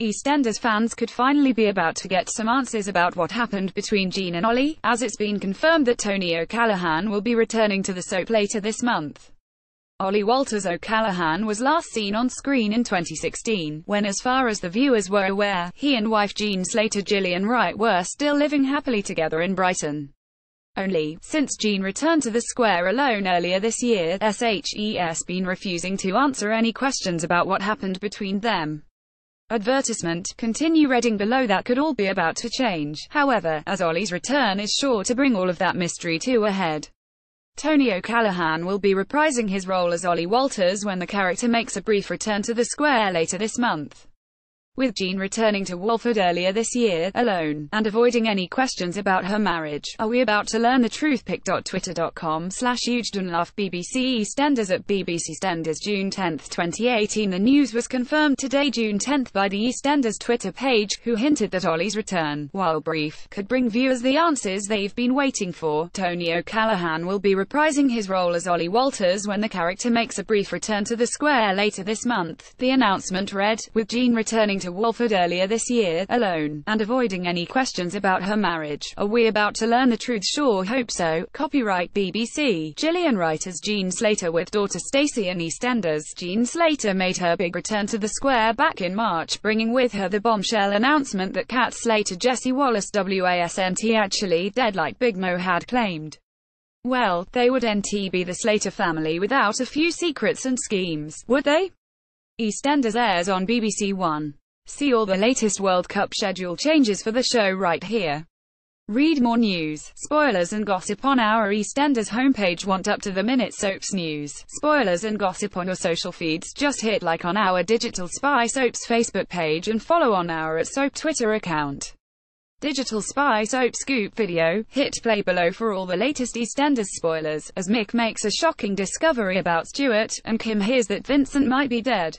EastEnders fans could finally be about to get some answers about what happened between Jean and Ollie, as it's been confirmed that Tony O'Callaghan will be returning to the soap later this month. Ollie Walters O'Callaghan was last seen on screen in 2016, when as far as the viewers were aware, he and wife Jean Slater Gillian Wright were still living happily together in Brighton. Only, since Jean returned to the square alone earlier this year, SHES been refusing to answer any questions about what happened between them. Advertisement, continue reading below that could all be about to change, however, as Ollie's return is sure to bring all of that mystery to a head. Tony O'Callaghan will be reprising his role as Ollie Walters when the character makes a brief return to the square later this month with Jean returning to Walford earlier this year, alone, and avoiding any questions about her marriage. Are we about to learn the truth? pic.twitter.com slash BBC EastEnders at BBC EastEnders June 10, 2018 The news was confirmed today June 10 by the EastEnders Twitter page, who hinted that Ollie's return, while brief, could bring viewers the answers they've been waiting for. Tony O'Callaghan will be reprising his role as Ollie Walters when the character makes a brief return to the square later this month. The announcement read, with Jean returning to Walford earlier this year, alone, and avoiding any questions about her marriage. Are we about to learn the truth? Sure hope so. Copyright BBC. Gillian Wright as Jean Slater with daughter Stacey and EastEnders. Jean Slater made her big return to the square back in March, bringing with her the bombshell announcement that Kat Slater Jessie Wallace wasn't actually dead like Big Mo had claimed. Well, they wouldn't be the Slater family without a few secrets and schemes, would they? EastEnders airs on BBC One. See all the latest World Cup schedule changes for the show right here. Read more news, spoilers and gossip on our EastEnders homepage want up-to-the-minute soaps news, spoilers and gossip on your social feeds just hit like on our Digital Spy Soaps Facebook page and follow on our at Soap Twitter account. Digital Spy Soap Scoop video, hit play below for all the latest EastEnders spoilers, as Mick makes a shocking discovery about Stuart, and Kim hears that Vincent might be dead.